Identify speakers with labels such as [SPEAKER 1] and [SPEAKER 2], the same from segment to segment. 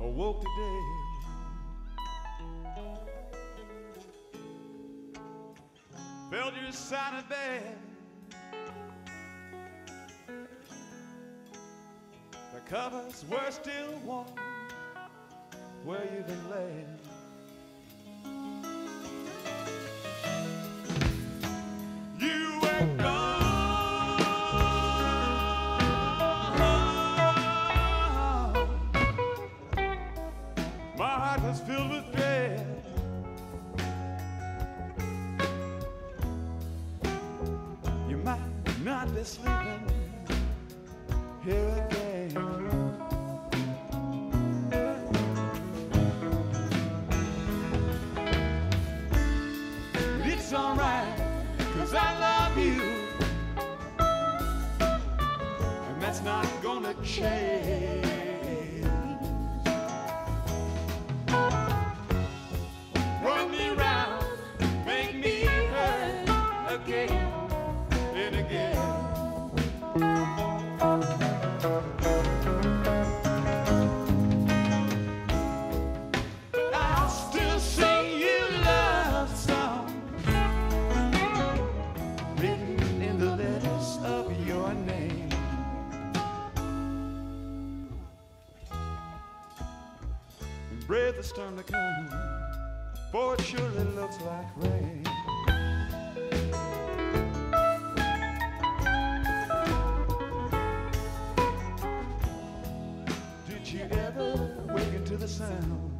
[SPEAKER 1] awoke today. Felt your side of bed. The covers were still warm where you've been laid. Change. Brave the storm to come, for it surely looks like rain. Did you ever wake to the sound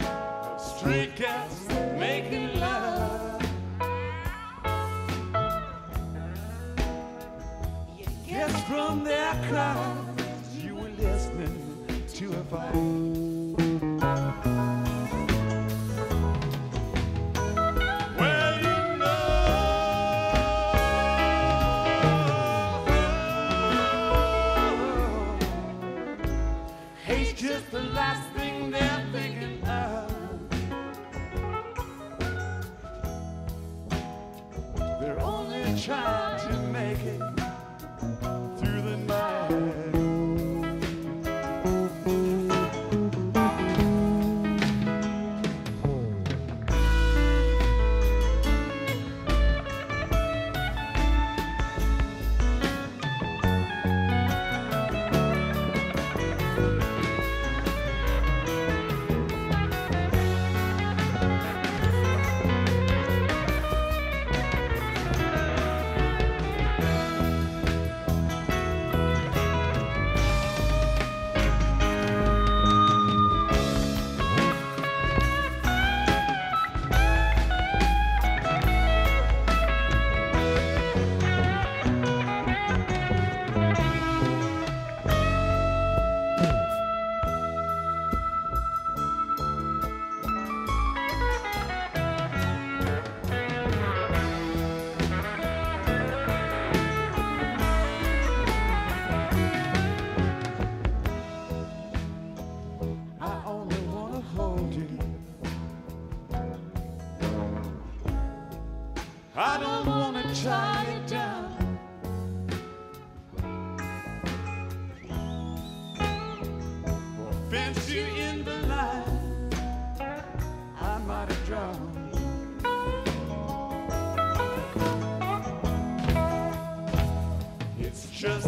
[SPEAKER 1] of street cats making love? Guess from their cries to a fight. Tie you down. Fence you in the line. I might have drowned. It's just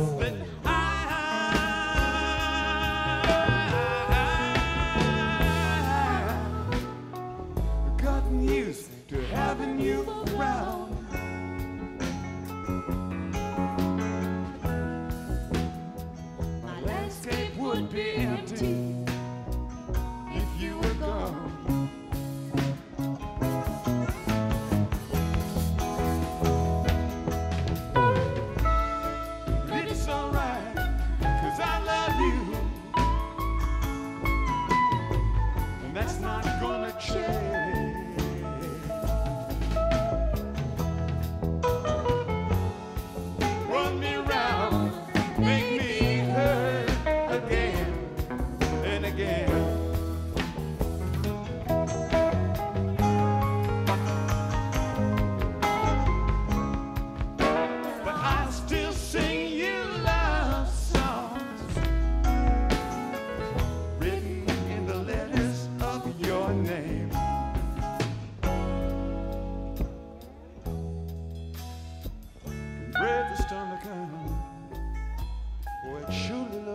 [SPEAKER 1] would be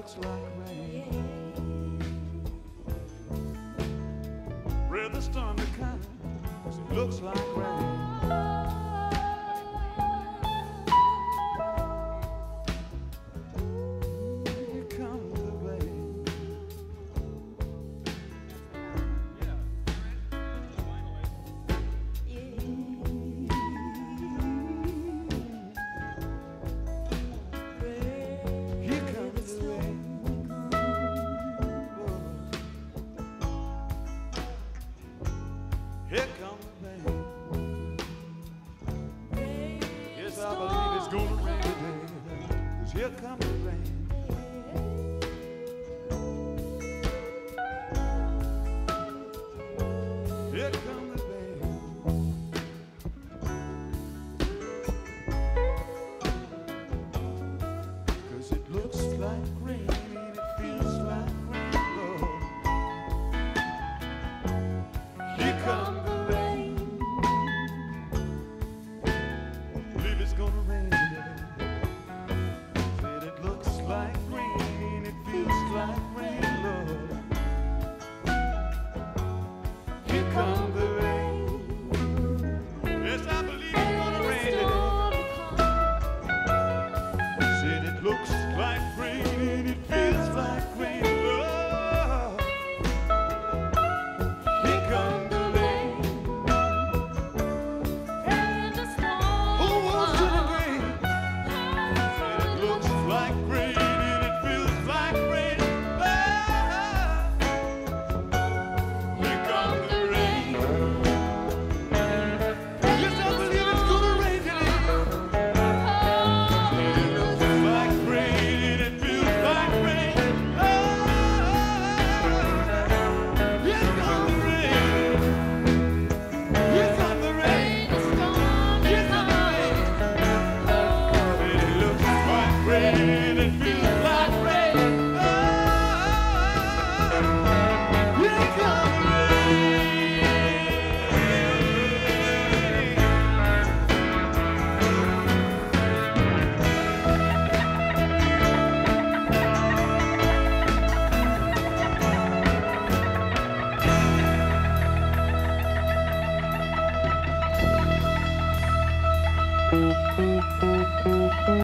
[SPEAKER 1] looks like rain. To come, 'cause it looks like rain. Yes,